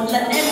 một lần